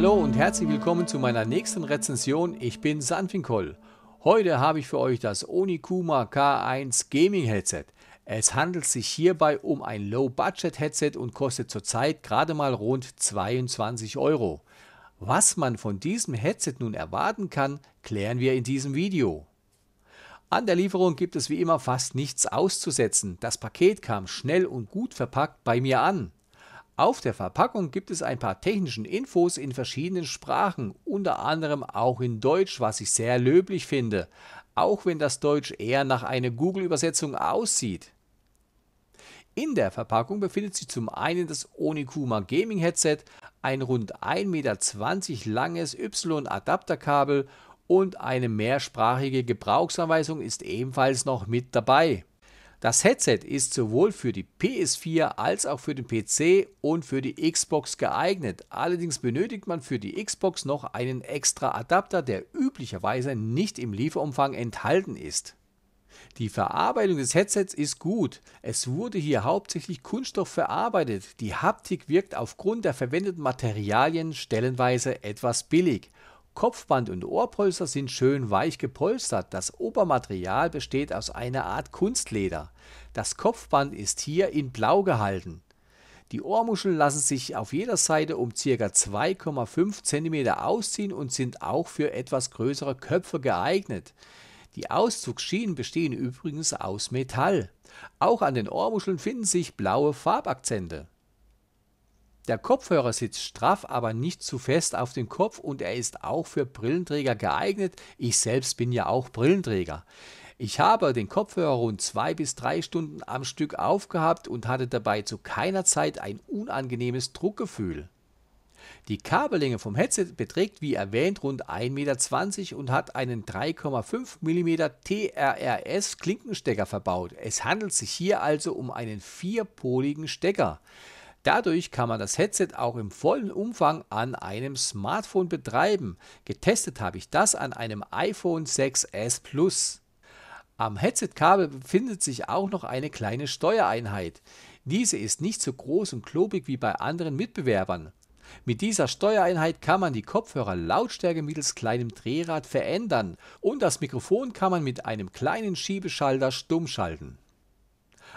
Hallo und herzlich willkommen zu meiner nächsten Rezension. Ich bin Sanfinkoll. Heute habe ich für euch das Onikuma K1 Gaming Headset. Es handelt sich hierbei um ein Low-Budget-Headset und kostet zurzeit gerade mal rund 22 Euro. Was man von diesem Headset nun erwarten kann, klären wir in diesem Video. An der Lieferung gibt es wie immer fast nichts auszusetzen. Das Paket kam schnell und gut verpackt bei mir an. Auf der Verpackung gibt es ein paar technischen Infos in verschiedenen Sprachen, unter anderem auch in Deutsch, was ich sehr löblich finde, auch wenn das Deutsch eher nach einer Google-Übersetzung aussieht. In der Verpackung befindet sich zum einen das Onikuma Gaming Headset, ein rund 1,20 Meter langes Y-Adapterkabel und eine mehrsprachige Gebrauchsanweisung ist ebenfalls noch mit dabei. Das Headset ist sowohl für die PS4 als auch für den PC und für die Xbox geeignet. Allerdings benötigt man für die Xbox noch einen extra Adapter, der üblicherweise nicht im Lieferumfang enthalten ist. Die Verarbeitung des Headsets ist gut. Es wurde hier hauptsächlich Kunststoff verarbeitet. Die Haptik wirkt aufgrund der verwendeten Materialien stellenweise etwas billig. Kopfband und Ohrpolster sind schön weich gepolstert. Das Obermaterial besteht aus einer Art Kunstleder. Das Kopfband ist hier in Blau gehalten. Die Ohrmuscheln lassen sich auf jeder Seite um ca. 2,5 cm ausziehen und sind auch für etwas größere Köpfe geeignet. Die Auszugsschienen bestehen übrigens aus Metall. Auch an den Ohrmuscheln finden sich blaue Farbakzente. Der Kopfhörer sitzt straff, aber nicht zu fest auf dem Kopf und er ist auch für Brillenträger geeignet. Ich selbst bin ja auch Brillenträger. Ich habe den Kopfhörer rund zwei bis drei Stunden am Stück aufgehabt und hatte dabei zu keiner Zeit ein unangenehmes Druckgefühl. Die Kabellänge vom Headset beträgt wie erwähnt rund 1,20 Meter und hat einen 3,5 mm TRRS Klinkenstecker verbaut. Es handelt sich hier also um einen vierpoligen Stecker. Dadurch kann man das Headset auch im vollen Umfang an einem Smartphone betreiben. Getestet habe ich das an einem iPhone 6s Plus. Am Headset-Kabel befindet sich auch noch eine kleine Steuereinheit. Diese ist nicht so groß und klobig wie bei anderen Mitbewerbern. Mit dieser Steuereinheit kann man die Kopfhörer Lautstärke mittels kleinem Drehrad verändern und das Mikrofon kann man mit einem kleinen Schiebeschalter stumm schalten.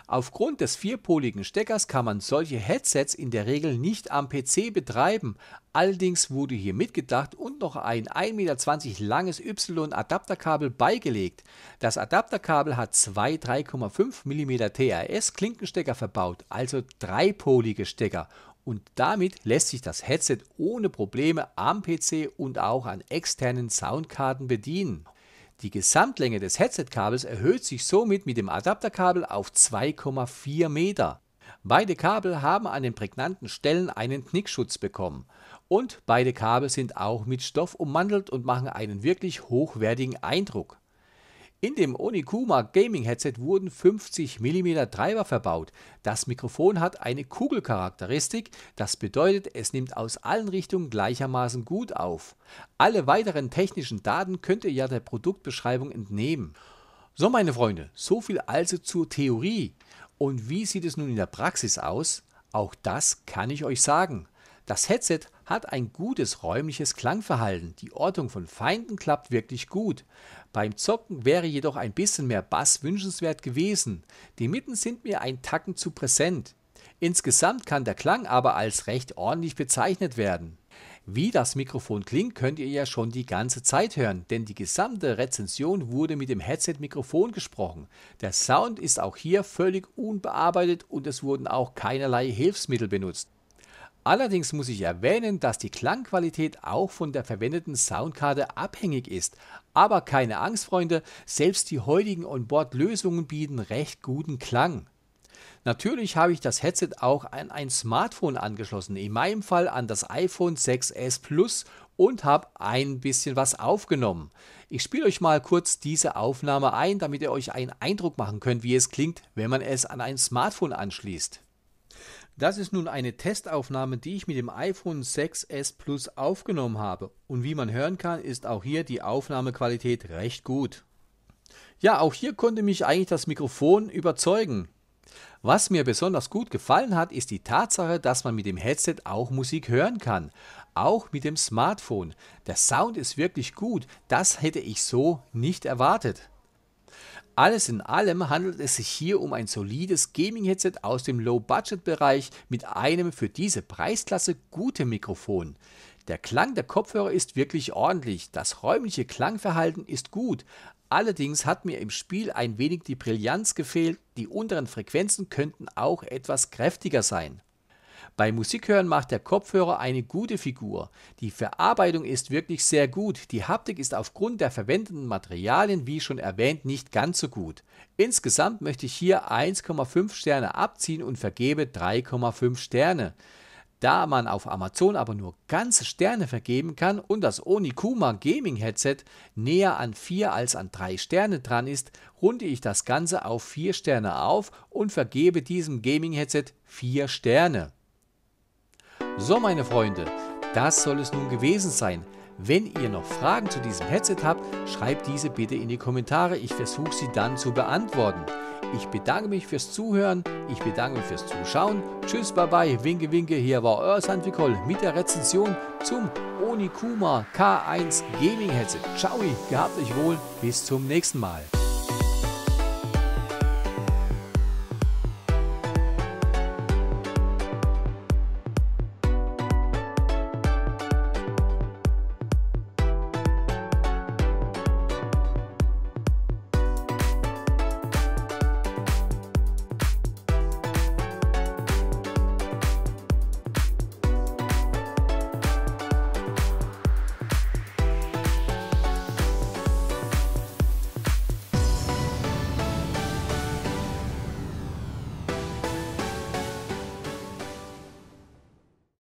Aufgrund des vierpoligen Steckers kann man solche Headsets in der Regel nicht am PC betreiben. Allerdings wurde hier mitgedacht und noch ein 1,20 Meter langes Y-Adapterkabel beigelegt. Das Adapterkabel hat zwei 3,5 mm TRS Klinkenstecker verbaut, also dreipolige Stecker und damit lässt sich das Headset ohne Probleme am PC und auch an externen Soundkarten bedienen. Die Gesamtlänge des Headset-Kabels erhöht sich somit mit dem Adapterkabel auf 2,4 Meter. Beide Kabel haben an den prägnanten Stellen einen Knickschutz bekommen und beide Kabel sind auch mit Stoff ummantelt und machen einen wirklich hochwertigen Eindruck. In dem Onikuma Gaming Headset wurden 50 mm Treiber verbaut. Das Mikrofon hat eine Kugelcharakteristik, das bedeutet, es nimmt aus allen Richtungen gleichermaßen gut auf. Alle weiteren technischen Daten könnt ihr ja der Produktbeschreibung entnehmen. So meine Freunde, so viel also zur Theorie. Und wie sieht es nun in der Praxis aus? Auch das kann ich euch sagen. Das Headset hat ein gutes räumliches Klangverhalten. Die Ortung von Feinden klappt wirklich gut. Beim Zocken wäre jedoch ein bisschen mehr Bass wünschenswert gewesen. Die Mitten sind mir ein Tacken zu präsent. Insgesamt kann der Klang aber als recht ordentlich bezeichnet werden. Wie das Mikrofon klingt, könnt ihr ja schon die ganze Zeit hören, denn die gesamte Rezension wurde mit dem Headset-Mikrofon gesprochen. Der Sound ist auch hier völlig unbearbeitet und es wurden auch keinerlei Hilfsmittel benutzt. Allerdings muss ich erwähnen, dass die Klangqualität auch von der verwendeten Soundkarte abhängig ist. Aber keine Angst, Freunde, selbst die heutigen Onboard-Lösungen bieten recht guten Klang. Natürlich habe ich das Headset auch an ein Smartphone angeschlossen, in meinem Fall an das iPhone 6s Plus und habe ein bisschen was aufgenommen. Ich spiele euch mal kurz diese Aufnahme ein, damit ihr euch einen Eindruck machen könnt, wie es klingt, wenn man es an ein Smartphone anschließt. Das ist nun eine Testaufnahme, die ich mit dem iPhone 6s Plus aufgenommen habe. Und wie man hören kann, ist auch hier die Aufnahmequalität recht gut. Ja, auch hier konnte mich eigentlich das Mikrofon überzeugen. Was mir besonders gut gefallen hat, ist die Tatsache, dass man mit dem Headset auch Musik hören kann. Auch mit dem Smartphone. Der Sound ist wirklich gut. Das hätte ich so nicht erwartet. Alles in allem handelt es sich hier um ein solides Gaming-Headset aus dem Low-Budget-Bereich mit einem für diese Preisklasse guten Mikrofon. Der Klang der Kopfhörer ist wirklich ordentlich, das räumliche Klangverhalten ist gut, Allerdings hat mir im Spiel ein wenig die Brillanz gefehlt, die unteren Frequenzen könnten auch etwas kräftiger sein. Bei Musikhören macht der Kopfhörer eine gute Figur. Die Verarbeitung ist wirklich sehr gut. Die Haptik ist aufgrund der verwendeten Materialien, wie schon erwähnt, nicht ganz so gut. Insgesamt möchte ich hier 1,5 Sterne abziehen und vergebe 3,5 Sterne. Da man auf Amazon aber nur ganze Sterne vergeben kann und das Onikuma Gaming Headset näher an 4 als an 3 Sterne dran ist, runde ich das Ganze auf 4 Sterne auf und vergebe diesem Gaming Headset 4 Sterne. So meine Freunde, das soll es nun gewesen sein. Wenn ihr noch Fragen zu diesem Headset habt, schreibt diese bitte in die Kommentare, ich versuche sie dann zu beantworten. Ich bedanke mich fürs Zuhören, ich bedanke mich fürs Zuschauen. Tschüss, bye bye, winke, winke. Hier war euer Sandvikol mit der Rezension zum Onikuma K1 Gaming Headset. Ciao, gehabt euch wohl, bis zum nächsten Mal.